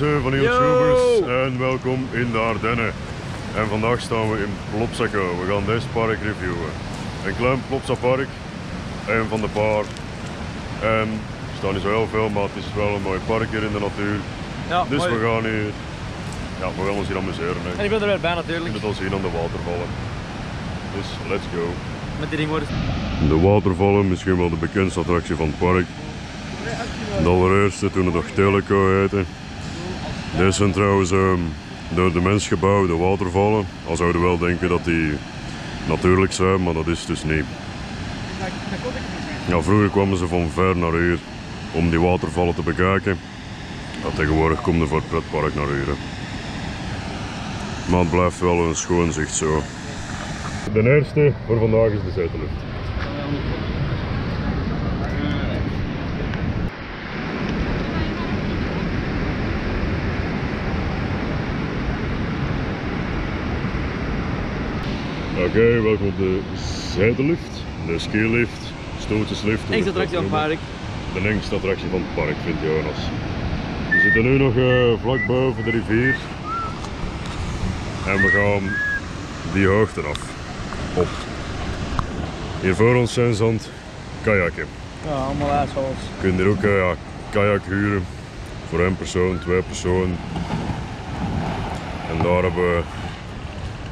mensen van de YouTubers en welkom in de Ardennen. En vandaag staan we in Plopsaco. We gaan deze park reviewen. Een klein Plopsa-park, een van de paar. En er staan niet zo heel veel, maar het is wel een mooi park hier in de natuur. Ja, Dus mooi. we gaan hier, ja, we gaan ons hier amuseren. Hè. En ik ben er weer bij Je natuurlijk. kunt het al zien aan de watervallen. Dus let's go. Met die ding worden. De watervallen, misschien wel de bekendste attractie van het park. De allereerste toen het nog Teleco heette. Deze zijn trouwens door de mens gebouwde watervallen. Al zouden we wel denken dat die natuurlijk zijn, maar dat is dus niet. Ja, vroeger kwamen ze van ver naar hier om die watervallen te bekijken. Ja, tegenwoordig komen ze voor het pretpark naar hier. Maar het blijft wel een schoon zicht zo. De eerste voor vandaag is de zuidenlucht. Oké, welkom op de zijdenlift, de skilift, hoe Engste attractie aan het park. De engste attractie van het park vindt Jonas. We zitten nu nog eh, vlak boven de rivier. En we gaan die hoogte af. Op. Hier voor ons zijn ze aan het kajakken. Ja, allemaal assholes. Je kunt hier ook eh, ja, kajak huren. Voor één persoon, twee personen. En daar, hebben we,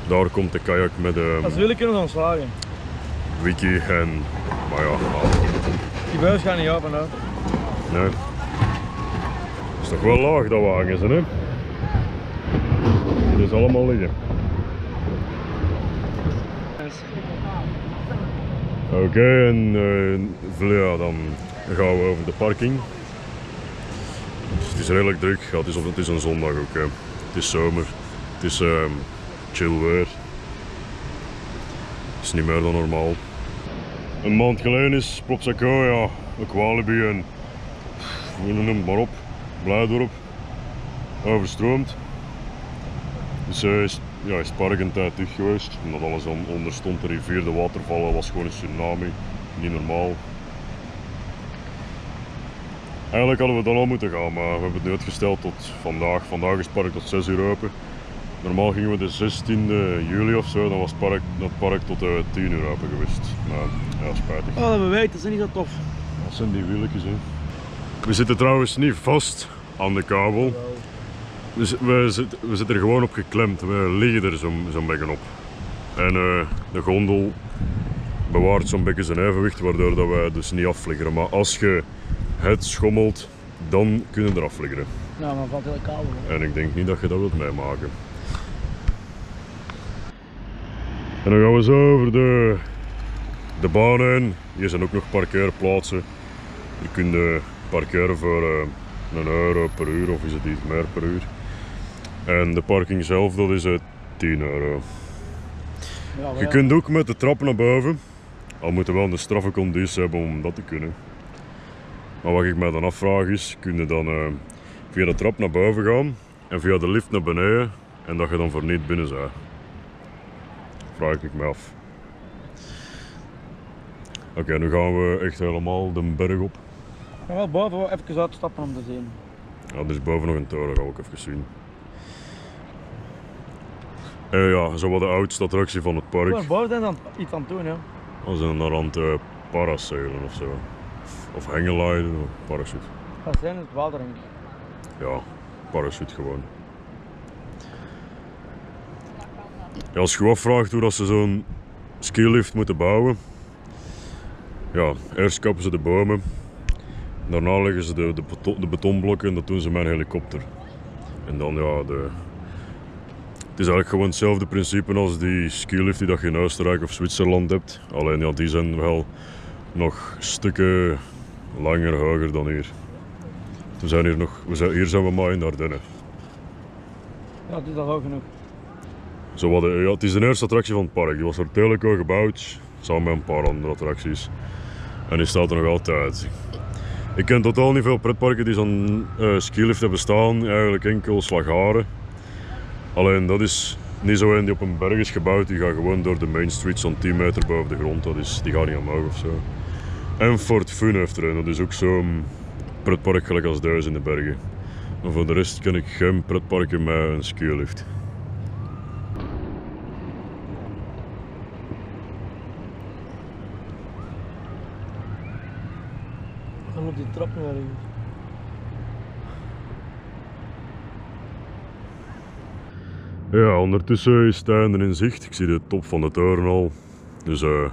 daar komt de kajak met eh Als we willen kunnen we dan slagen. wiki en... Maar ja, ah, Die buis gaat niet open hoor. nee. Het is toch wel laag dat wagen ze, hè? Het is allemaal liggen. Oké, en ja, dan gaan we over de parking. Het is redelijk druk, ja, het, is het is een zondag ook. Hè. Het is zomer, het is ehm, chill weer. Is niet meer dan normaal. Een maand geleden is Plopsaco, ja, ook Walibi en maar op, Blijdorp, overstroomd. Dus eh, is, ja, is het park een tijd dicht geweest, omdat alles dan onder stond, de rivier, de watervallen, was gewoon een tsunami, niet normaal. Eigenlijk hadden we dan al moeten gaan, maar we hebben het nu uitgesteld tot vandaag. Vandaag is het park tot 6 uur open. Normaal gingen we de 16e juli of zo, dan was het park, het park tot eh, 10 uur open geweest. Maar ja, spijtig. Oh, dat we weten, dat is niet zo tof. Dat zijn die wieltjes, hè. We zitten trouwens niet vast aan de kabel. Dus we, zitten, we zitten er gewoon op geklemd. We liggen er zo'n zo'n beetje op. En eh, de gondel bewaart zo'n beetje zijn evenwicht, waardoor dat wij dus niet afvliegeren. Maar als je het schommelt, dan kunnen we eraf vliegeren. Nou, maar valt heel kabel. En ik denk niet dat je dat wilt meemaken. En dan gaan we zo over de, de baan heen. Hier zijn ook nog parkeerplaatsen. Je kunt eh, parkeren voor eh, een euro per uur of is het iets meer per uur. En de parking zelf dat is eh, 10 euro. Ja, maar Je kunt ook met de trap naar boven. Al moeten we wel een straffe conditie hebben om dat te kunnen. Maar wat ik mij dan afvraag is, kun je dan eh, via de trap naar boven gaan en via de lift naar beneden en dat je dan voor niet binnen bent? Vraag ik me af. Oké, nu gaan we echt helemaal de berg op. Ga wel boven wel even uitstappen om te zien. Ja, er is boven nog een toren, ga ik even zien. Eh ja, zo wat de oudste attractie van het park. Maar boven zijn ze aan iets aan het doen, ja. We zijn naar aan het parasailen of zo. Of hanggliden of parachute. Dat zijn het water, denk ik. Ja, parachute gewoon. Als je afvraagt hoe dat ze zo'n skilift moeten bouwen. Ja, eerst kappen ze de bomen. Daarna leggen ze de, de, de betonblokken en dat doen ze met een helikopter. En dan ja, de... Het is eigenlijk gewoon hetzelfde principe als die skilift die dat je in Oostenrijk of Zwitserland hebt. Alleen ja, die zijn wel nog stukken langer, hoger dan hier. We zijn hier nog, we zijn, hier zijn we maar in de. Ja, het is al hoog genoeg. Zo wat, eh, ja, het is de eerste attractie van het park. Die was door Teleco gebouwd, samen met een paar andere attracties. En die staat er nog altijd. Ik ken totaal niet veel pretparken die zo'n eh skilift hebben staan. Eigenlijk enkel Slagharen. Alleen dat is niet zo een die op een berg is gebouwd, die gaat gewoon door de main street zo'n 10 meter boven de grond. Dat is, die gaat niet omhoog of zo. En Fort Fun heeft er een, dat is ook zo'n pretpark gelijk als de bergen. Maar voor de rest ken ik geen pretparken met een skilift. Op die trap naar. Ja, ondertussen is het einde in zicht. Ik zie de top van de toren al. Dus eh,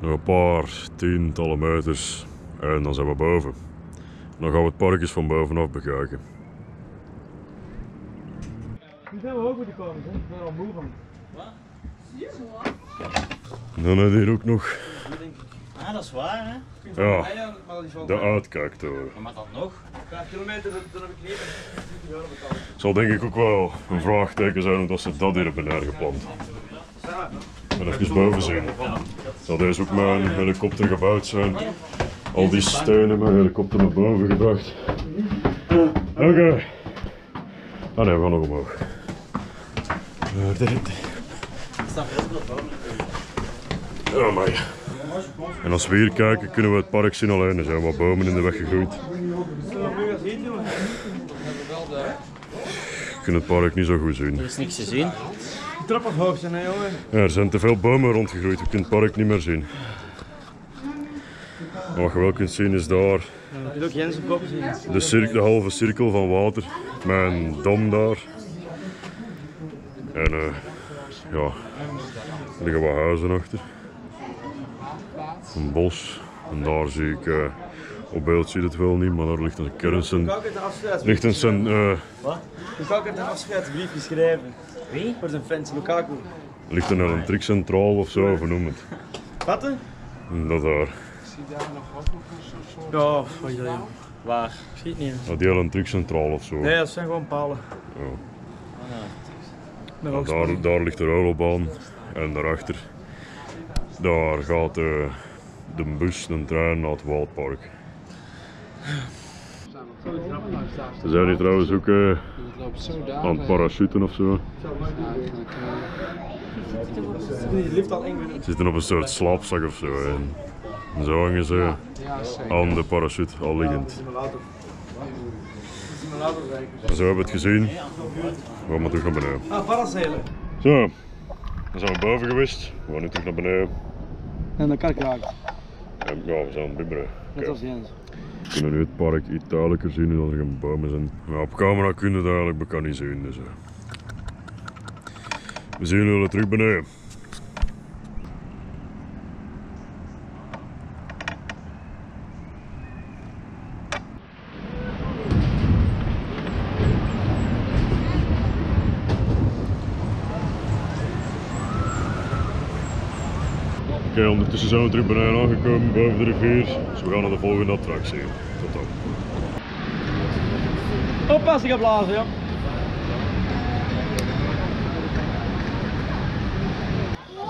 nog een paar tientallen meters en dan zijn we boven. Dan gaan we het park eens van bovenaf bekijken. Nu zijn we ook moeten komen, hè? Ik ben al moe van. En dan heb je hier ook nog Ah, dat is waar, hè? Ja. dat de uitkijktoren. Maar dan nog. 5 kilometer, dan heb ik niet 20 euro betaald. Zal denk ik ook wel een vraagteken zijn omdat ze dat hier hebben neergeplant. En even boven zien. Zal deze ook met een helikopter gebouwd zijn. Al die stenen met een helikopter naar boven gebracht. Oké. Ah nee, we gaan nog omhoog. Daar, daar. staat heel veel bomen. Ja, maar. En als we hier kijken, kunnen we het park zien alleen. Er zijn wat bomen in de weg gegroeid. We kunt het park niet zo goed zien. Er is niks te zien. Trap hoog zijn, hè, jongen? Ja, er zijn te veel bomen rondgegroeid, je kunt het park niet meer zien. Maar wat je wel kunt zien is daar Je kunt ook Jens op kop zien. de, cir- de halve cirkel van water met een dam daar. En eh, ja, er liggen wat huizen achter. Een bos. En daar zie ik, eh, op beeld zie je het wel niet, maar daar ligt een een afscheidsbrief. ligt een cent- eh, Lukaku heeft een afscheidsbrief geschreven. Wie? Voor zijn fans, Lukaku. ligt een elektriekcentraal of zo, of noem het. Wat, hè? En Dat daar. Ja, wat is dat, joh? Waar? Ik zie het niet. Dat die elektriekcentraal of zo. Nee, dat zijn gewoon palen. Ja. Ja, daar, daar ligt de ruilbaan en daarachter daar gaat eh, de bus, de trein naar het Waldpark. Ze zijn hier trouwens ook Het loopt zo daar. aan het parachuten of zo. Ze zitten op een soort slaapzak of zo. En, zo hangen ze aan de parachute al liggend. Zo hebben we het gezien. We gaan maar terug naar beneden. Ah, paracelen. Zo, dan zijn we boven geweest. We gaan nu terug naar beneden. En de kar kraakt. En ja, we zijn aan het bibberen. Net als Jens. We kunnen nu het park iets duidelijker zien dat er geen bomen zijn. Maar op camera kunnen we het eigenlijk bekend niet zien. Dus, eh. We zien jullie terug beneden. Oké, ondertussen zijn we terug beneden aangekomen boven de rivier. Dus we gaan naar de volgende attractie. Tot dan. Oppassen geblazen, ja.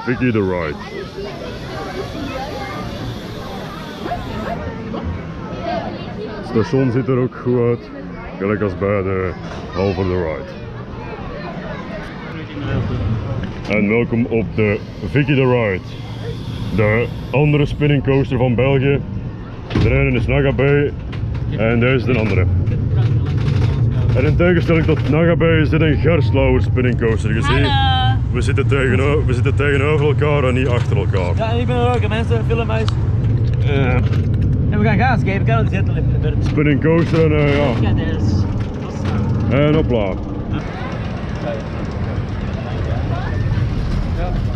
Vicky the Ride. Het station ziet er ook goed uit, gelijk als bij de Halver the Ride. En welkom op de Vicky the Ride, de andere spinning coaster van België. De ene is Naga Bay en deze is de andere. En in tegenstelling tot Naga Bay is dit een Gerstlauer spinning coaster. Je ziet, we zitten, tegenover, we zitten tegenover elkaar en niet achter elkaar. Ja, ik ben er ook, mensen, filmhuis. En we gaan gas geven, ik kan het zetten verder. Spinning coaster en eh, ja, Ja, en hopla.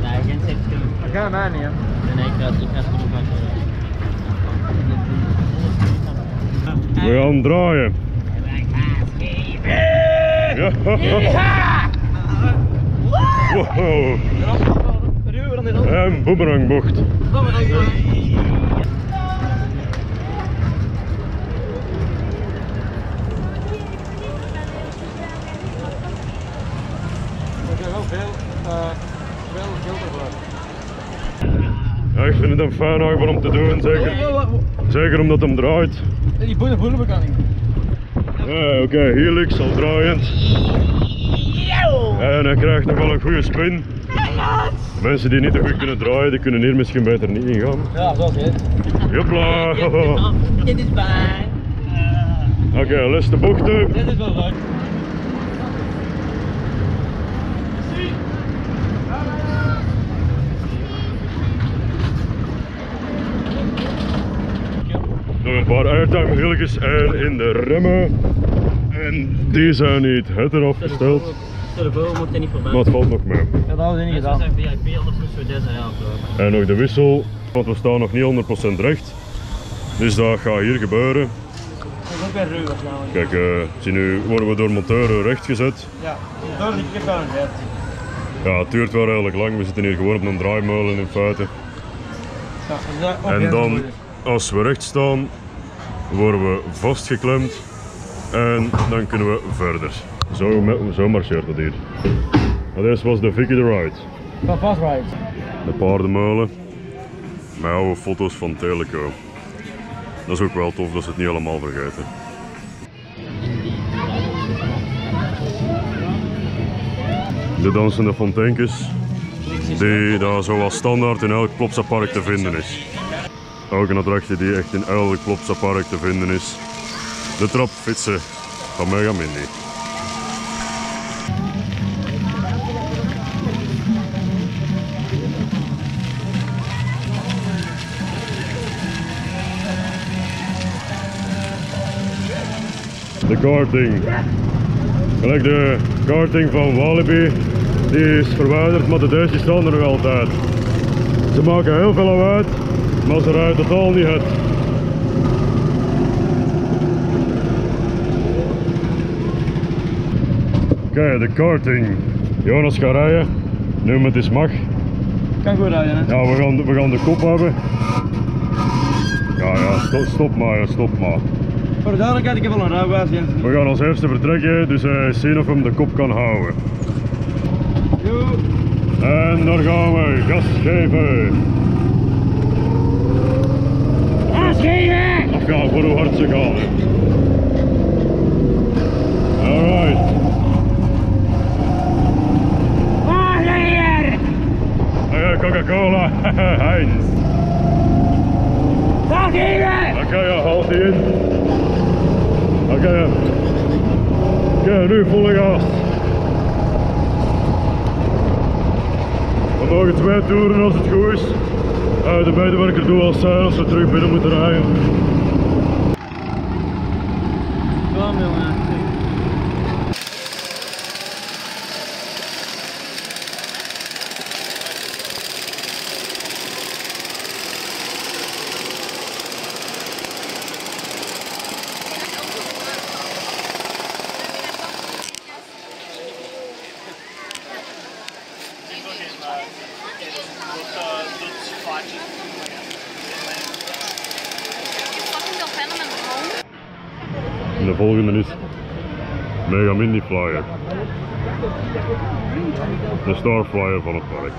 Nee, geen 60 km. Dat gaat mij niet, hè. Nee, ik ga ik ga het maken. We gaan draaien. Ja. Wow. Een boemerangbocht. Ik heb wel veel, eh, veel Ja, ik vind het een fijn achtbaan om te doen, zeker, zeker omdat hem draait. Die boeien voelen we kan niet. Ja, Oké, helix al draaiend. En hij krijgt nog wel een goede spin. Mensen die niet te goed kunnen draaien, die kunnen hier misschien beter niet ingaan. Ja, zoals je het. Jopla! Dit is fijn. Oké, les de bochten. Dit is wel leuk. Airtime wieltjes en in de remmen. En die zijn niet het eraf gesteld, voor, we mochten niet voorbij. maar het valt nog mee. Ja, dat hadden we niet gedaan. zijn VIP, anders moesten we deze jaar aflopen. En nog de wissel, want we staan nog niet 100% recht. Dus dat gaat hier gebeuren. Dat is ook weer ruw waarschijnlijk. Kijk, eh, zie nu worden we door monteur recht gezet. Ja, door die kip aan het Ja, het duurt wel redelijk lang. We zitten hier gewoon op een draaimolen in feite. Ja, dat ook En dan, als we recht staan, worden we vastgeklemd. En dan kunnen we verder. Zo, marcheert het hier. Maar Deze was de Vicky the Ride. Van Fast De paardenmolen. Met oude foto's van Teleco. Dat is ook wel tof dat ze het niet allemaal vergeten. De dansende fontainkes. Die daar zoals standaard in elk Plopsapark te vinden is. Ook een attractie die echt in elk Plopsapark te vinden is. De trapfietsen van Megamindi. De karting. Gelijk de karting van Walibi. Die is verwijderd, maar de deurtjes staan er nog altijd. Ze maken heel veel lawaai, maar ze rijden totaal niet het. Oké, de karting. Jonas gaat rijden. Nu met is mag. Kan goed rijden, hè? Ja, we gaan, we gaan de kop hebben. Ja, ja, stop, stop maar, ja, stop maar. Voor de duidelijkheid, ik heb al een rijbewijs. We gaan als eerste vertrekken, dus eh, zien of hem de kop kan houden. Yo. En daar gaan we, gas geven. Gas geven! Dat gaat voor hoe hard ze gaan. Alright. Oké, Coca-Cola, Heinz. Gas geven! Oké, ja, haalt die in. Oké, ja. Oké, nu volle gas. We mogen twee toeren als het goed is. Eh, de medewerker doet als zij als we terug binnen moeten rijden. Kom jongen. fucking dolfijnen met mijn hond. En de volgende is Mega Mini Flyer. De Star Flyer van het park.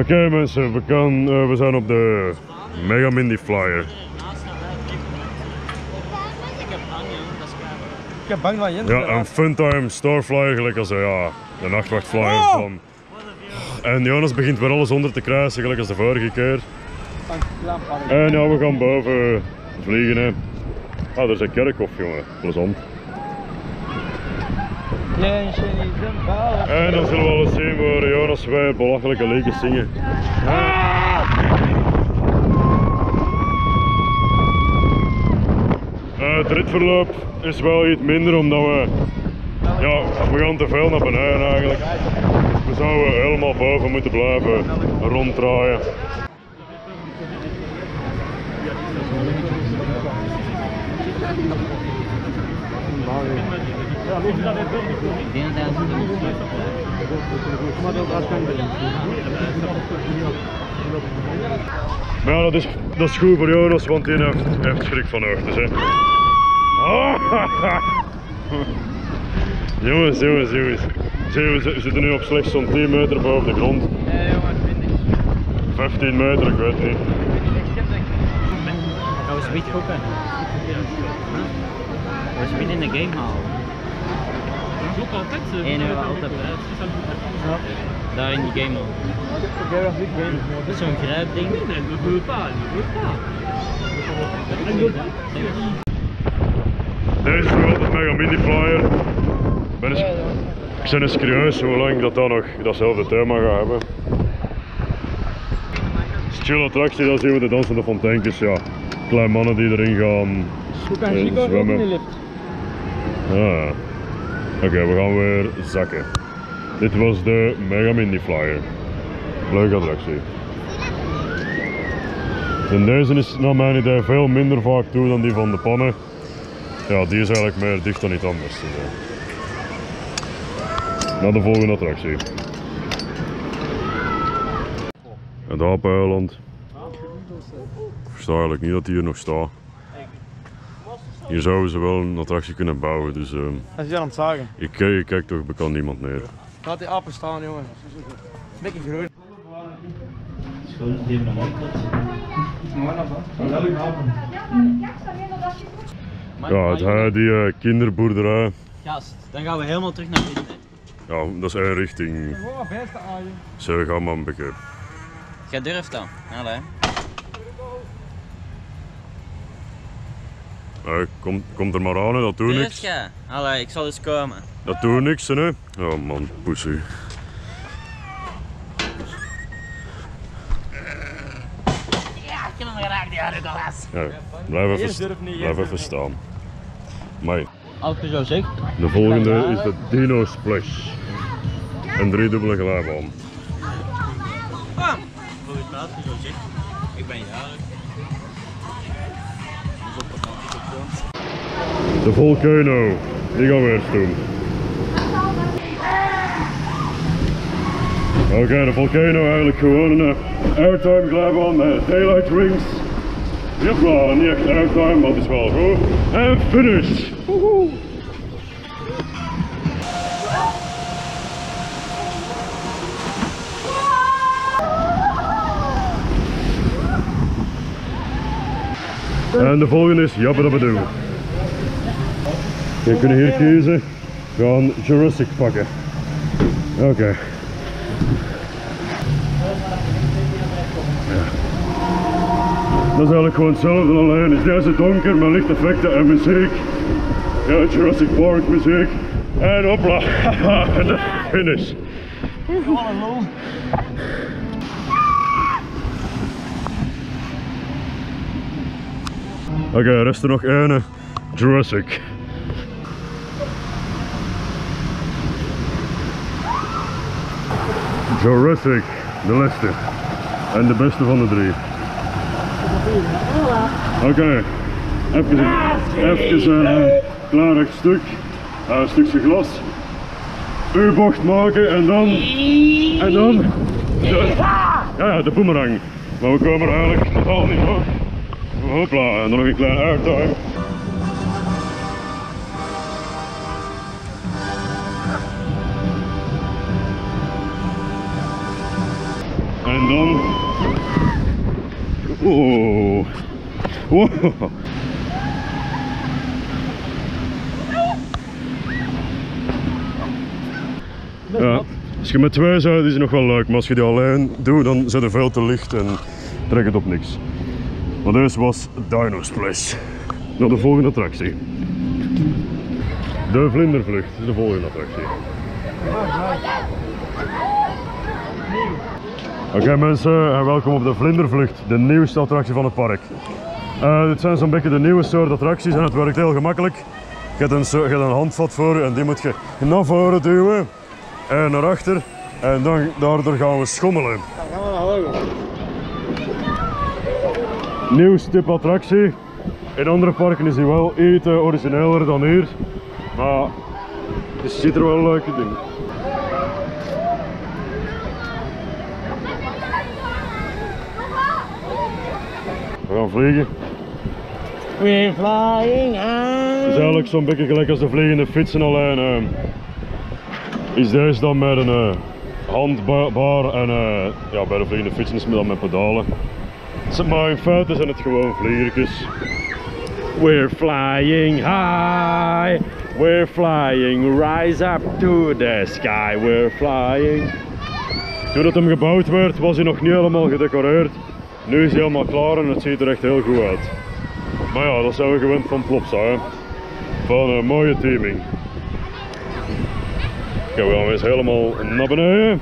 Oké mensen, we, kan, eh, we zijn op de Mega Mini Flyer. Ik heb bang van Jens. Ja, een Funtime Star Flyer, gelijk als eh, ja, de nachtwacht flyer Oh! van. En Jonas begint weer alles onder te kruisen, gelijk als de vorige keer. En ja, we gaan boven vliegen. Hè. Ah, er is een kerkhof, jongen. Plezant. Jensje niet een bal. En dan zullen we eens zien waar Jonas wij belachelijke liedjes zingen. Eh, het ritverloop is wel iets minder omdat we, ja, we gaan te veel naar beneden eigenlijk. We zouden helemaal boven moeten blijven ronddraaien. Hij Maar ja, dat is, dat is goed voor Jonas, want die heeft, heeft schrik van hoogtes. Hè. jongens, jongens, jongens. We zi- we zitten nu op slechts zo'n 10 meter boven de grond. Nee, jongen, 20. 15 meter, ik weet niet. Gaan we speed gokken? We speed in de game halen. Ook altijd. 1 euro altijd. Daar in die game al. Dat is zo'n grijpding. Nee, dat wil pas. Deze is nog altijd mega mini flyer. Ben eens, ik ben eens curieus hoe lang dat dan nog datzelfde thema gaat hebben. Het is een chill attractie, dan zien we de dansende fonteintjes. Ja, kleine mannen die erin gaan eh, zwemmen. Ah. Oké, we gaan weer zakken. Dit was de Mega Mini Flyer. Leuke attractie. En deze is naar mijn idee veel minder vaak toe dan die van de pannen. Ja, die is eigenlijk meer dicht dan iets anders. Dus, ja. Naar de volgende attractie. Het. Ik versta eigenlijk niet dat die hier nog staat. Hier zouden ze wel een attractie kunnen bouwen, dus ehm, Hij is aan het zagen. ik, kijk, ik kijk toch bekend niemand neer. Laat die apen staan, jongen. Beetje groot. Ja, het, hij, die eh, kinderboerderij, Gast, dan gaan we helemaal terug naar binnen. ja, dat is één richting. Je. Ze gaan maar een beetje. Jij durft dan. Allee. Eh, kom, kom er maar aan, hè, dat doet niks. jij? Allee, ik zal eens komen. Dat doet niks, hè? Oh man, pussy. Ja, ik heb hem geraakt, die. Ja, blijf even, niet, blijf even staan. Maar Als je zo zegt. de volgende is de Dino Splash. Een driedubbele glijbaan. Bam! Volgens mij als je zo zegt. De Volcano, die gaan we eerst doen. Oké, de Volcano eigenlijk gewoon een eh, airtime glijbaan met daylight rings. Jopla, niet echt airtime, maar het is wel goed. En finish! En de volgende is Jabbadabadoe. Je kunt hier kiezen. Gaan Jurassic pakken. Oké. Dat is eigenlijk gewoon hetzelfde alleen. Is deze donker met lichteffecten en muziek. Ja, Jurassic Park muziek. En hopla. En de finish. Oké, er is er nog één. Jurassic. Jurassic, de laatste. En de beste van de drie. Oké, even, even een uh, klaar recht stuk. Eh, een stukje glas. Uw bocht maken en dan. En dan. de- ja, de boomerang. Maar we komen er eigenlijk totaal niet hoor. Hopla, dan nog een klein airtime. Oh. Wow. Ja, als je met twee zou, is het nog wel leuk, maar als je die alleen doet, dan zit er veel te licht en trekt het op niks. Maar deze was Dino Splash. Naar de volgende attractie. De vlindervlucht is de volgende attractie. Oké mensen, en welkom op de Vlindervlucht, de nieuwste attractie van het park. Eh, dit zijn zo'n beetje de nieuwe soort attracties en het werkt heel gemakkelijk. Je hebt een, so- je hebt een handvat voor je en die moet je naar voren duwen en naar achter. En dan, daardoor gaan we schommelen. Gaan we naar hoger. Nieuw tip attractie. In andere parken is die wel iets origineler dan hier. Maar het ziet er wel een leuke We gaan vliegen. We're flying high. Het is eigenlijk zo'n beetje gelijk als de vliegende fietsen alleen. eh, is deze dan met een eh, handbar en eh, ja, bij de vliegende fietsen is het dan met pedalen. Maar in feite zijn het gewoon vliegertjes. We're flying high, We're flying, rise up to the sky, we're flying. Toen het hem gebouwd werd, was hij nog niet helemaal gedecoreerd. Nu is hij helemaal klaar en het ziet er echt heel goed uit. Maar ja, dat zijn we gewend van Plopsa, hè. Van een mooie teaming. Oké, we gaan eens helemaal naar beneden.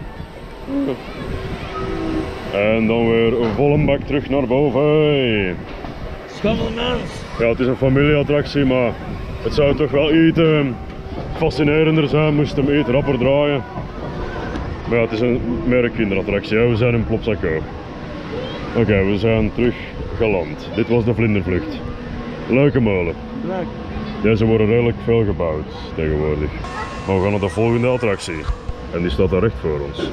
En dan weer vol een bak terug naar boven. Schommelmans. Ja, het is een familieattractie, maar het zou toch wel iets eh, fascinerender zijn moest hem iets rapper draaien. Maar ja, het is een, meer een kinderattractie. hè. We zijn in Plopsaco. Oké, we zijn terug geland. Dit was de vlindervlucht. Leuke molen. Leuk. Deze worden redelijk veel gebouwd tegenwoordig. Maar we gaan naar de volgende attractie. En die staat daar recht voor ons.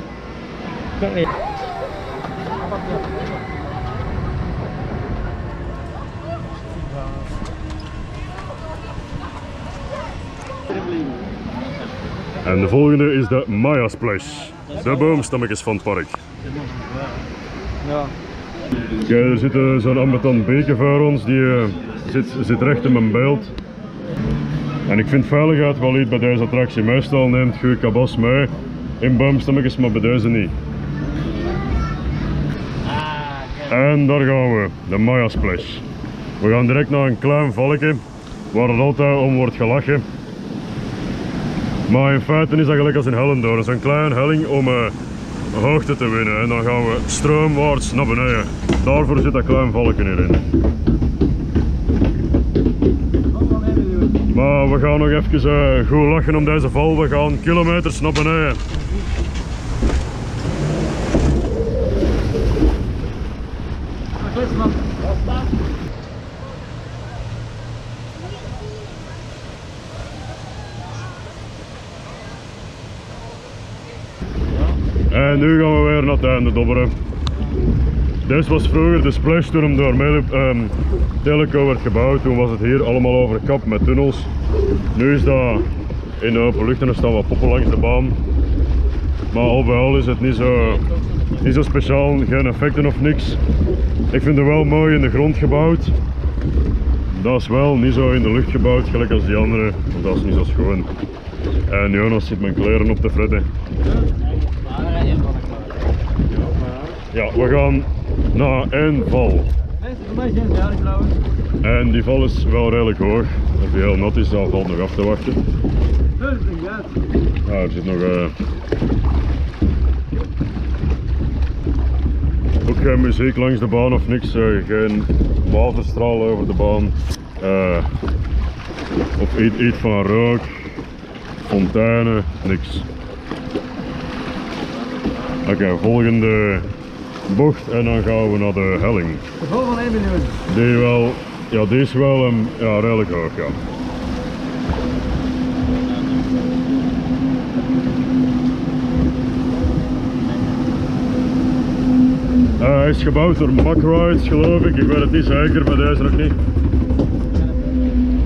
En de volgende is de Maya Splash. De boomstammetjes van het park. Ja. Kijk, er zit eh, zo'n ambetant beker voor ons, die eh, zit, zit recht in mijn beeld. En ik vind veiligheid wel iets bij deze attractie. Meestal neemt je kabas mee in boomstammetjes, maar bij deze niet. En daar gaan we, de Maya Splash. We gaan direct naar een klein valkje, waar er altijd om wordt gelachen. Maar in feite is dat gelijk als in is een kleine helling om eh, hoogte te winnen. En dan gaan we stroomwaarts naar beneden. Daarvoor zit dat klein valkje hierin. Maar we gaan nog even eh, goed lachen om deze val. We gaan kilometers naar beneden. En nu gaan we weer naar het einde dobberen. Deze was vroeger de splash toen door Mele- ehm, Teleco werd gebouwd. Toen was het hier allemaal over kap met tunnels. Nu is dat in de open lucht en er staan wat poppen langs de baan. Maar al bij al is het niet zo, niet zo speciaal, geen effecten of niks. Ik vind het wel mooi in de grond gebouwd. Dat is wel niet zo in de lucht gebouwd, gelijk als die andere, want dat is niet zo schoon. En Jonas zit mijn kleren op te fretten. Ja, we gaan naar één val. En die val is wel redelijk hoog. Als die heel nat is, dan valt nog af te wachten. Een. Ah, er zit nog... eh Ook geen muziek langs de baan of niks. eh, geen waterstraal over de baan. eh of iets, iets van rook. Fonteinen, niks. Oké, volgende bocht en dan gaan we naar de helling. De van 1 miljoen. Die wel, ja, die is wel um, ja, redelijk hoog, ja. Eh, hij is gebouwd door Mack Rides, geloof ik. Ik weet het niet zeker, bij deze nog niet.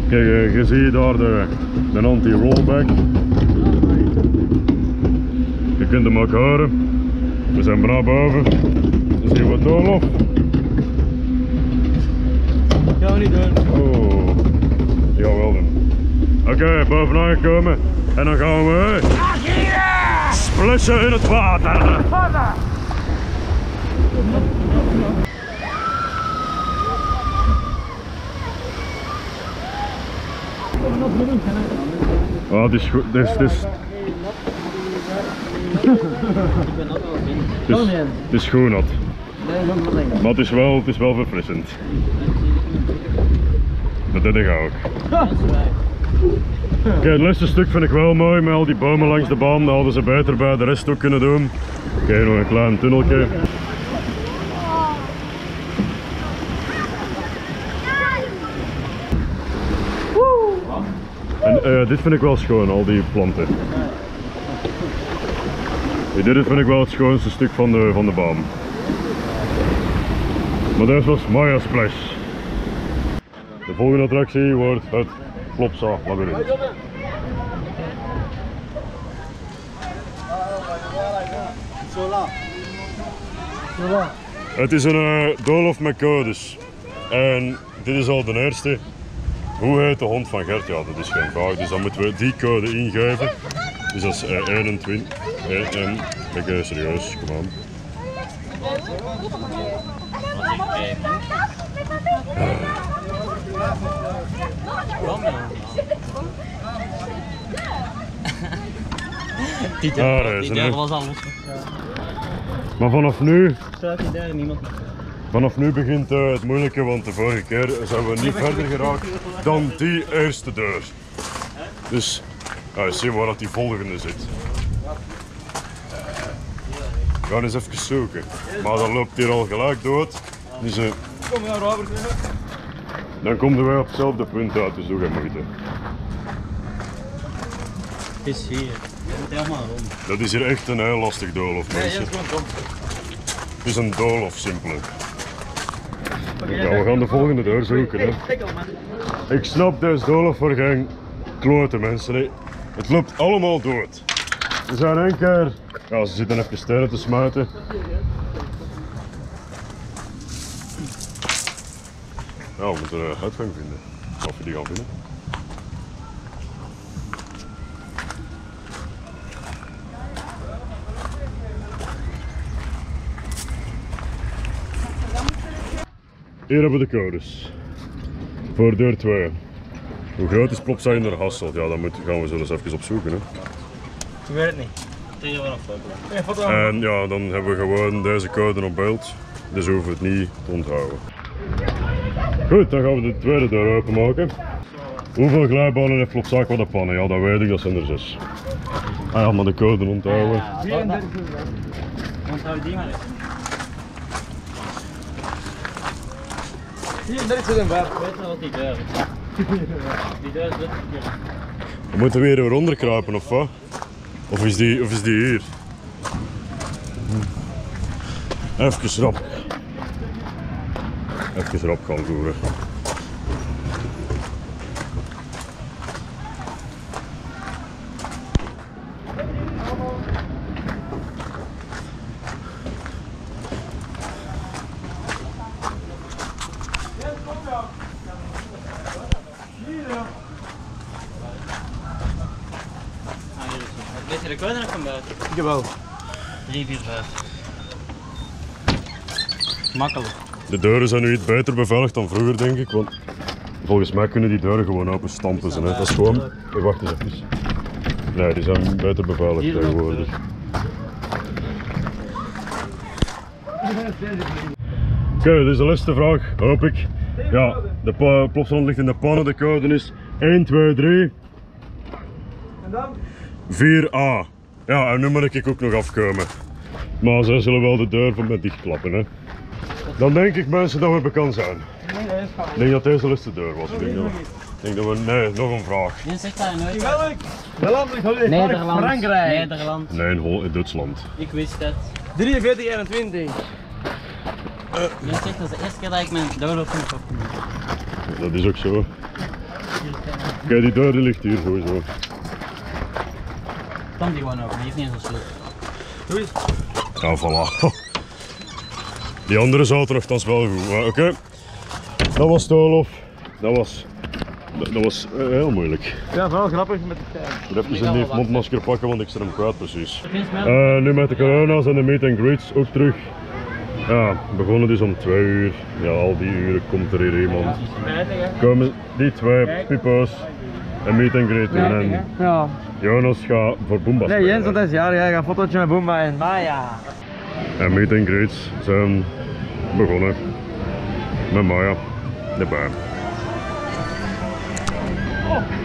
Kijk, eh, je ziet daar de, de anti-rollback. Je kunt hem ook horen. We zijn bijna boven. Dan zien we het doorloop. Gaan we niet doen. Oh, jawel dan. Oké, bovenaan gekomen. En dan gaan we... Splussen in het water. Oh, het is goed. Het is, het is, het is, het is goed nat. Maar het is wel, het is wel verfrissend. Dat deed ik ook. Oké, het laatste stuk vind ik wel mooi met al die bomen langs de baan. Dat hadden ze beter bij de rest ook kunnen doen. Oké, nog een klein tunneltje. En eh, dit vind ik wel schoon, al die planten. Ja, dit vind ik wel het schoonste stuk van de, van de baan. Maar deze was Maya Splash. De volgende attractie wordt het Plopsa Labyrinth. Het is een uh, doolhof met codes. En dit is al de eerste. Hoe heet de hond van Gert? Ja, dat is geen vraag. Dus dan moeten we die code ingeven. Dus dat is eh, 21. Eh, en, eh, serieus, kom aan. Kom. Die deur, deur hè. was al los. Maar vanaf nu, Staat die daar niemand? vanaf nu begint eh, het moeilijke, want de vorige keer zijn we niet verder geraakt dan die eerste deur. Dus, ja, je ziet waar dat die volgende zit. We gaan eens even zoeken. Maar dan loopt hier al gelijk dood. Dus, Kom ja, Robert. dan komen wij op hetzelfde punt uit, dus doe geen moeite. Het is hier. Je moet helemaal rond. Dat is hier echt een heel lastig doolhof, Nee, mensen. Het is een doolhof, simpellijk. Ja, we gaan de volgende deur zoeken. Hè. Ik snap deze doolhof voor geen klote mensen. hè. Het loopt allemaal dood. We zijn één keer... Ja, ze zitten even stenen te smijten. Ja, we moeten een uitgang vinden. Of we die gaan vinden. Hier hebben we de codes. Voor deur 2. Hoe groot is Plopsa in de Hasselt? Ja, dat moet, gaan we zo eens even opzoeken. Hè. Ik weet het niet. En ja, dan hebben we gewoon deze code op beeld. Dus we hoeven het niet te onthouden. Goed, dan gaan we de tweede deur openmaken. Hoeveel glijbanen heeft Plopsa qua de pannen? Ja, dat weet ik, dat zijn er zes. Ah ja, maar de code onthouden. Onthoud die maar. Hier, daar zit een web. Weet je wat die is? Die deur is. We moeten weer eronder kruipen of wat? Of is die, of is die hier? Even rap. Even rap gaan voeren. Van buiten? Ik heb wel. 3, 4, 5. Makkelijk. De deuren zijn nu iets beter beveiligd dan vroeger, denk ik. Want volgens mij kunnen die deuren gewoon open stampen. Hè. Dat is gewoon. Wacht eens even. Nee, die zijn beter beveiligd tegenwoordig. Oké, dit is de laatste vraag, hoop ik. Ja, de plopsland ligt in de pannen. De code is 1, 2, 3, En dan? 4A. Ja, en nu moet ik ook nog afkomen. Maar zij zullen wel de deur van me dichtklappen. Hè. Dan denk ik mensen dat we bekend zijn. Nee, nee, is Ik denk dat deze de laatste deur was. Ik denk dat we, ik denk dat we nee, nog een vraag. Je zegt daar nooit. Welk? Hoor Nederland. Frankrijk. Nederland. Nee, in, Hol- in Duitsland. Ik wist het. 43, 21. Je zegt dat is de eerste keer dat ik mijn download heb opgenomen. Dat is ook zo. Kijk, die deur die ligt hier sowieso. Kan die gewoon open, die heeft niet eens een sleutel. Doe eens. Ja, voilà. Die andere zaten nogthans wel goed. Oké, dat was Stolof. Dat was, dat, dat was eh, heel moeilijk. Ja, wel grappig met de tijd. Even een lief mondmasker pakken, want ik zit hem kwijt precies. Eh, nu met de corona's en de meet and greets ook terug. Ja, begonnen dus om twee uur. Ja, al die uren komt er hier iemand. Komen die twee pipo's een meet and greet doen. En Ja. Jonas gaat voor Boomba Nee, spelen. Jens, dat is jaar. Jij gaat een fotootje met Boomba en Maya. En meet and greets zijn begonnen met Maya erbij.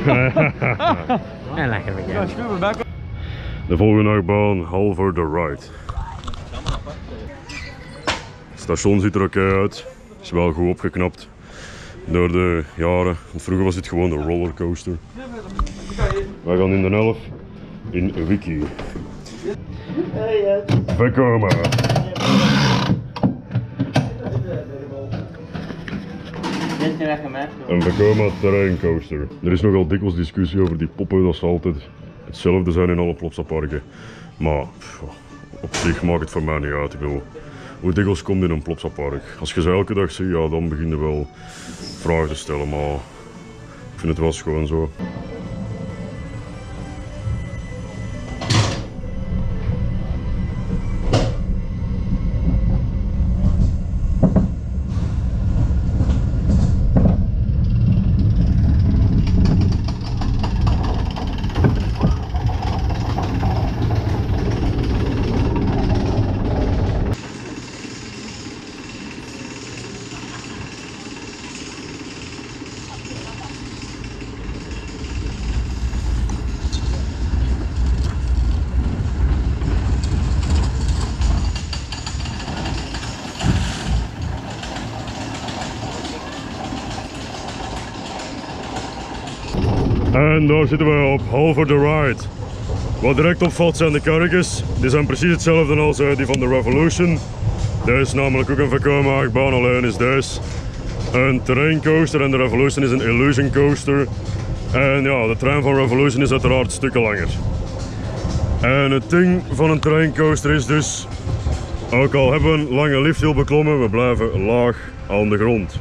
En lachen we Ja, schuur bij. De volgende achtbaan, Halver the Ride. Het station ziet er oké uit. Is wel goed opgeknapt door de jaren. Want vroeger was dit gewoon een rollercoaster. Wij gaan in de 11 in Wiki. We komen. Dit is nu weggemaakt. Een Vekoma terreincoaster. Er is nogal dikwijls discussie over die poppen, dat ze altijd hetzelfde zijn in alle Plopsa-parken. Maar op zich maakt het voor mij niet uit. Ik bedoel, hoe dikwijls komt in een Plopsa-park? Als je ze elke dag ziet, ja, dan begin je wel vragen te stellen. Maar vind het wel schoon zo. En daar zitten we op Halver the Ride. Wat direct opvalt zijn de karretjes. Die zijn precies hetzelfde als eh, die van de Revolution. Deze is namelijk ook een VK-maagbaan, alleen is deze een terrain coaster en de Revolution is een illusion coaster. En ja, de trein van Revolution is uiteraard stukken langer. En het ding van een terrain coaster is dus, ook al hebben we een lange lifthill beklommen, we blijven laag aan de grond.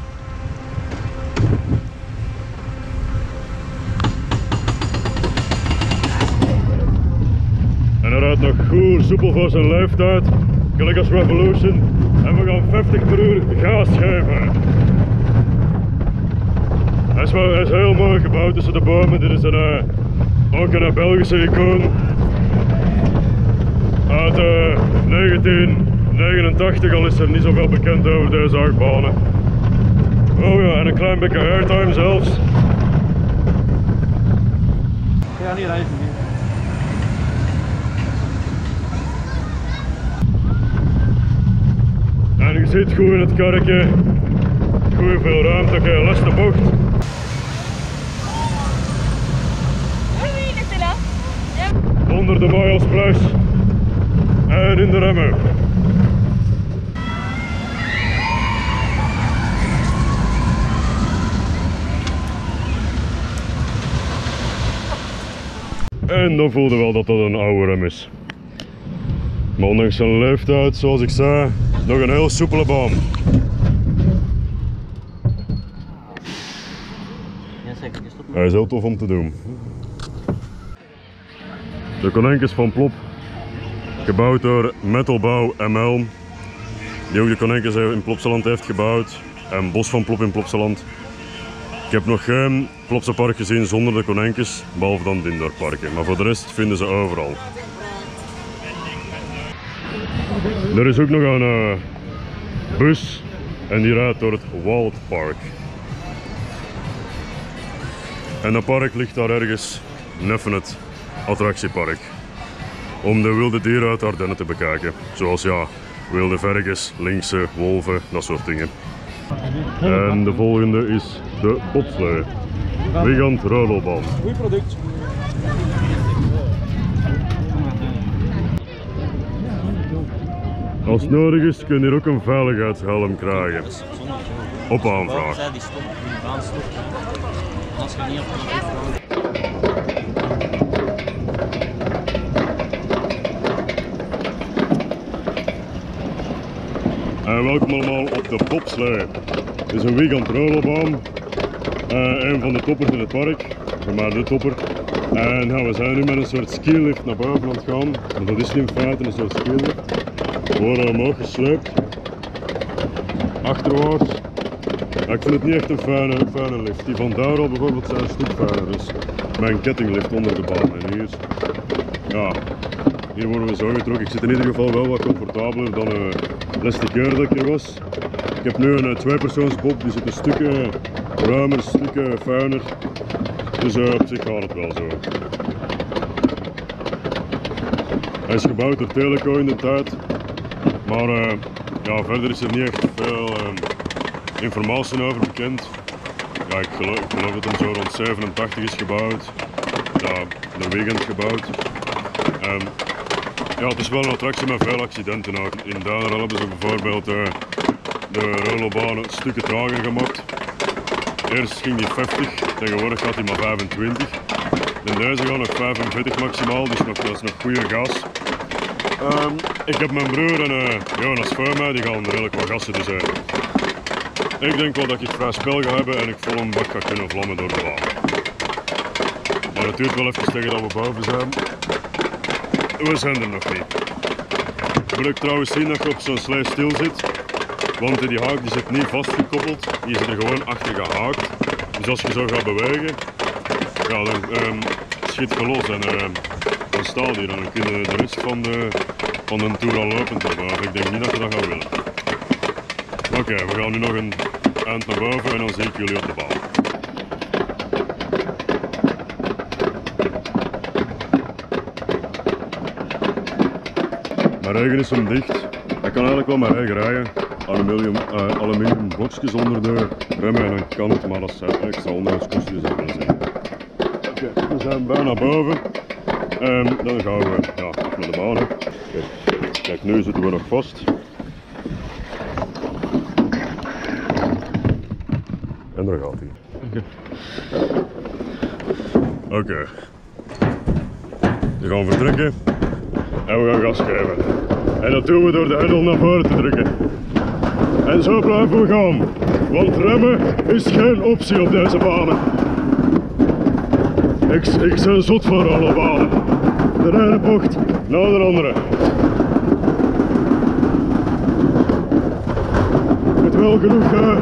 Voor zijn leeftijd, gelijk als Revolution. En we gaan 50 per uur gas geven. Hij is, wel, heel mooi gebouwd tussen de bomen. Dit is een, eh, ook een Belgische icoon. Uit eh, 1989 al is er niet zoveel bekend over deze achtbanen. Oh ja, en een klein beetje airtime zelfs. Ja, niet reizen. En je zit goed in het karretje. Goed veel ruimte, oké, laatste bocht. Onder de Miles En in de remmen. En dan voelde wel dat dat een oude rem is. Maar ondanks zijn leeftijd, zoals ik zei, nog een heel soepele stopt Hij is heel tof om te doen. De konijntjes van Plop, gebouwd door Metalbouw ML, die ook de konijntjes in Plopsaland heeft gebouwd. En Bos van Plop in Plopsaland. Ik heb nog geen Plopse park gezien zonder de konijntjes, behalve dan Dindorparken. Maar voor de rest vinden ze overal. Er is ook nog een eh, bus en die rijdt door het Wildpark. En dat park ligt daar ergens neffen het attractiepark. Om de wilde dieren uit Ardennen te bekijken. Zoals ja, wilde vergers, linkse, wolven, dat soort dingen. En de volgende is de bobslee. Gigant rodelbaan. Goed product. Als het nodig is kun je hier ook een veiligheidshelm krijgen. Op aanvraag. Als je niet op En welkom allemaal op de bobslee. Het is een weekend rollenbaan. Eh, een van de toppers in het park, maar de topper. En we zijn nu met een soort skilift naar boven aan het gaan. Want dat is in feite een soort skilift. We worden omhoog gesleept. Achterwaarts. Ik vind het niet echt een fijne, fijne lift. Die van al bijvoorbeeld zijn een stuk fijner. Dus mijn kettinglift onder de baan. En hier, ja, hier worden we zo getrokken. Ik zit in ieder geval wel wat comfortabeler dan een laatste keer dat ik hier was. Ik heb nu een eh, tweepersoonsbob, die zit een stukje ruimer, een stukje fijner. Dus eh, op zich gaat het wel zo. Hij is gebouwd door Teleco in de tijd. Maar eh, ja, verder is er niet echt veel eh, informatie over bekend. Ja, ik geloof, ik geloof dat hem zo rond 87 is gebouwd. Ja, de weekend gebouwd. Ehm, ja, het is wel een attractie met veel accidenten ook. In Duinerel hebben ze bijvoorbeeld eh, de rollerbanen stukken trager gemaakt. Eerst ging die 50, tegenwoordig gaat hij maar 25. En deze gaan nog 45 maximaal, dus nog, dat is nog goede gas. Ehm, ik heb mijn broer en eh, Jonas voor mij, die gaan redelijk wat gassen, dus eh, ik denk wel dat ik vrij spel ga hebben en ik vol een bak ga kunnen vlammen door de baan. Maar het duurt wel even tegen dat we boven zijn. We zijn er nog niet. Wil ik trouwens zien dat je op zo'n slee stil zit. Want die haak die zit niet vastgekoppeld. Die zit er gewoon achter gehaakt. Dus als je zo gaat bewegen, ja, dan ehm, schiet je los en ehm, staat hij. Dan kun je de rest van de, van de tour al lopend ik denk niet dat je dat gaat willen. Oké, we gaan nu nog een eind naar boven en dan zie ik jullie op de bal. Mijn regen is hem dicht. Ik kan eigenlijk wel mijn eigen rijden. Aluminium, eh, aluminium onder de remmen en dan kan het, maar dat zijn extra onderhoudskosten zeggen. Oké, we zijn bijna boven. En dan gaan we ja, naar de baan. hè. Kijk, nu zitten we nog vast. En daar gaat hij. Oké. We gaan vertrekken en we gaan gas geven. En dat doen we door de hendel naar voren te drukken. En zo blijven we gaan, want remmen is geen optie op deze banen. Ik, ik ben zot voor alle banen. De bocht na de andere. Ik moet wel genoeg eh,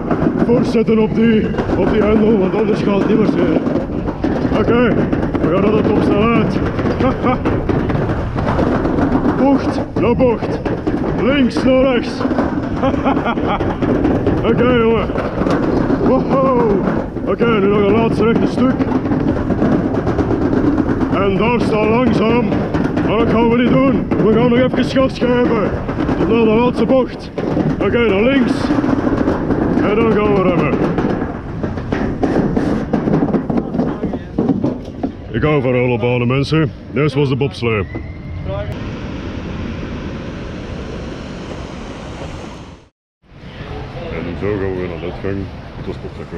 voortzetten op die, op die hendel, want anders gaat het niet meer zijn. Oké, we gaan naar de topsnelheid. bocht naar bocht. Links naar rechts. Oké jongen. Wow. Oké, nu nog een laatste rechte stuk. En daar staat langzaam. Maar dat gaan we niet doen. We gaan nog even gas geven. Tot naar de laatste bocht. Oké, naar links. En dan gaan we remmen. Ik hou van rollenbanen mensen. Dit was de bobslee. En zo gaan we naar de uitgang. Het was Popsaco.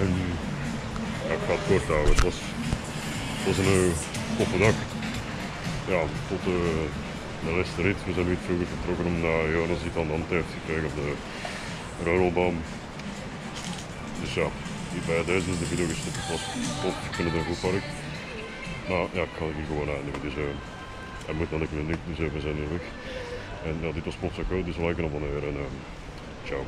En ja, ik ga het kort houden. Het was, het was een uh, toffe dag. Ja, tot de, de laatste rit. We zijn niet vroeger vertrokken omdat Jonas iets aan de hand heeft gekregen op de rollenbaan. Dus ja, bij deze is de video gestopt. Het was tof. Ik vind het een goed park. Maar ja, ik ga hier gewoon eindigen. Dus uh, hij moet naar de kliniek, dus uh, we zijn hier weg. En ja, dit was Popsaco, dus like en abonneren. En, ciao.